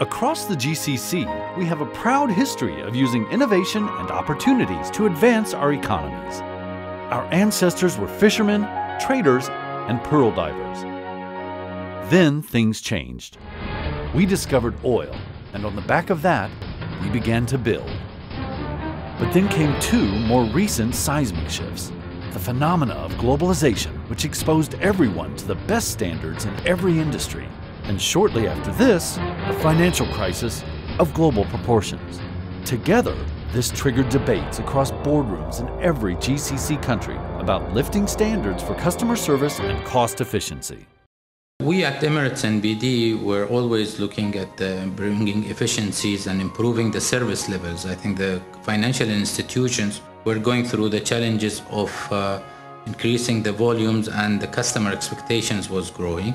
Across the GCC, we have a proud history of using innovation and opportunities to advance our economies. Our ancestors were fishermen, traders, and pearl divers. Then things changed. We discovered oil, and on the back of that, we began to build. But then came two more recent seismic shifts the phenomena of globalization, which exposed everyone to the best standards in every industry and shortly after this, a financial crisis of global proportions. Together, this triggered debates across boardrooms in every GCC country about lifting standards for customer service and cost efficiency. We at Emirates NBD were always looking at uh, bringing efficiencies and improving the service levels. I think the financial institutions were going through the challenges of uh, increasing the volumes and the customer expectations was growing.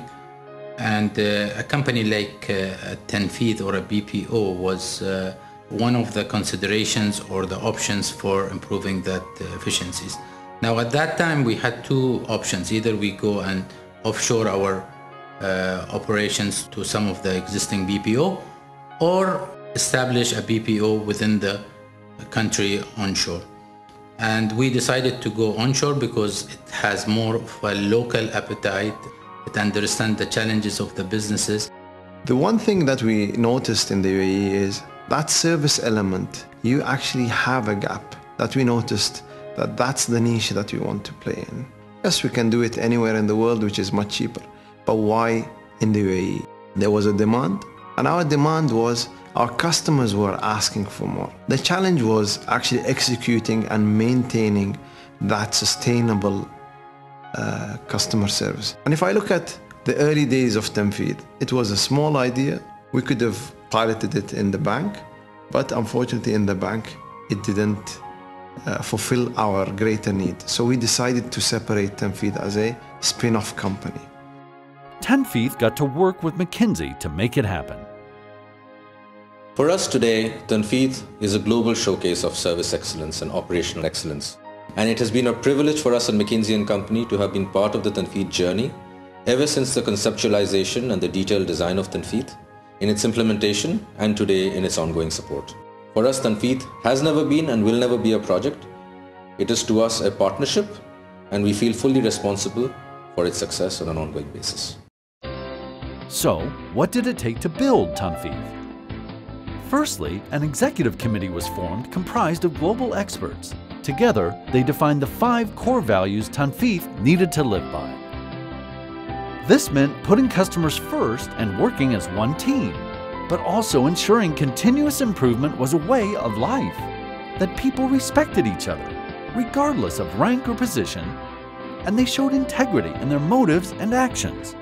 And uh, a company like uh, Tanfeeth or a BPO was uh, one of the considerations or the options for improving that efficiencies. Now, at that time, we had two options. Either we go and offshore our uh, operations to some of the existing BPO or establish a BPO within the country onshore. And we decided to go onshore because it has more of a local appetite to understand the challenges of the businesses. The one thing that we noticed in the UAE is that service element, you actually have a gap that we noticed that that's the niche that we want to play in. Yes, we can do it anywhere in the world, which is much cheaper. But why in the UAE? There was a demand, and our demand was our customers were asking for more. The challenge was actually executing and maintaining that sustainable uh, customer service. And if I look at the early days of Tanfeeth, it was a small idea. We could have piloted it in the bank, but unfortunately in the bank, it didn't uh, fulfill our greater need. So we decided to separate Tanfeeth as a spin-off company. Tanfeeth got to work with McKinsey to make it happen. For us today, Tanfeeth is a global showcase of service excellence and operational excellence. And it has been a privilege for us at McKinsey & Company to have been part of the Tanfeeth journey ever since the conceptualization and the detailed design of Tanfeeth, in its implementation and today in its ongoing support. For us, Tanfeeth has never been and will never be a project. It is to us a partnership and we feel fully responsible for its success on an ongoing basis. So, what did it take to build Tanfeeth? Firstly, an executive committee was formed comprised of global experts Together, they defined the five core values Tanfeeth needed to live by. This meant putting customers first and working as one team, but also ensuring continuous improvement was a way of life, that people respected each other, regardless of rank or position, and they showed integrity in their motives and actions.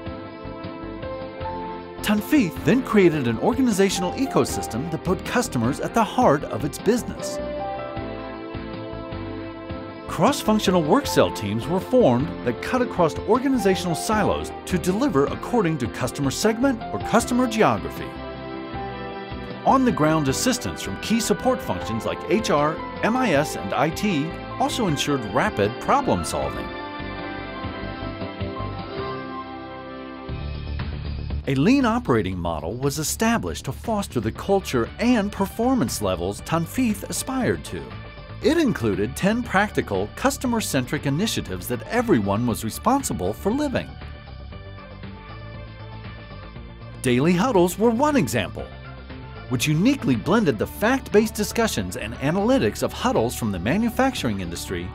Tanfeeth then created an organizational ecosystem that put customers at the heart of its business. Cross-functional work cell teams were formed that cut across organizational silos to deliver according to customer segment or customer geography. On-the-ground assistance from key support functions like HR, MIS, and IT also ensured rapid problem solving. A lean operating model was established to foster the culture and performance levels Tanfeeth aspired to. It included 10 practical, customer-centric initiatives that everyone was responsible for living. Daily huddles were one example, which uniquely blended the fact-based discussions and analytics of huddles from the manufacturing industry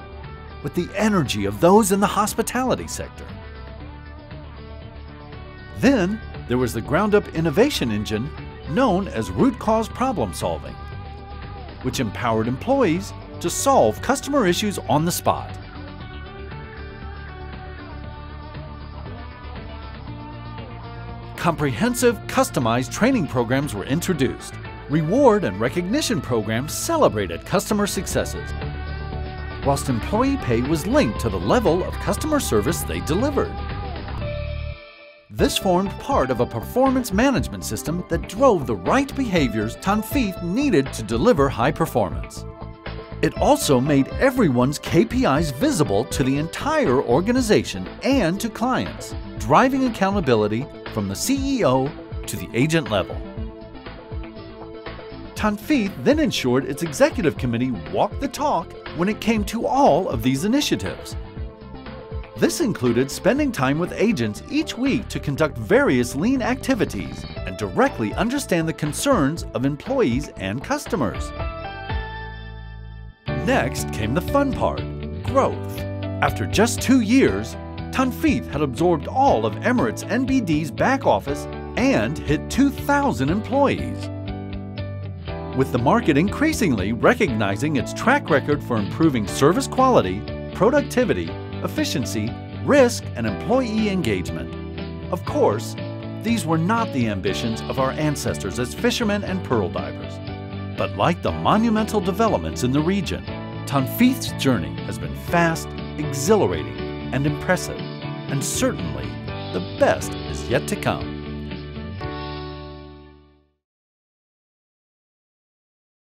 with the energy of those in the hospitality sector. Then, there was the ground-up innovation engine known as root cause problem solving, which empowered employees to solve customer issues on the spot. Comprehensive, customized training programs were introduced. Reward and recognition programs celebrated customer successes, whilst employee pay was linked to the level of customer service they delivered. This formed part of a performance management system that drove the right behaviors Tanfeeth needed to deliver high performance. It also made everyone's KPIs visible to the entire organization and to clients, driving accountability from the CEO to the agent level. Tanfeeth then ensured its executive committee walked the talk when it came to all of these initiatives. This included spending time with agents each week to conduct various lean activities and directly understand the concerns of employees and customers. Next came the fun part growth. After just two years, Tanfeeth had absorbed all of Emirates NBD's back office and hit 2,000 employees. With the market increasingly recognizing its track record for improving service quality, productivity, efficiency, risk, and employee engagement. Of course, these were not the ambitions of our ancestors as fishermen and pearl divers. But like the monumental developments in the region, Tanfeeth's journey has been fast, exhilarating, and impressive, and certainly the best is yet to come.